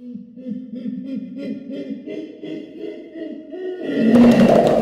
Thank you.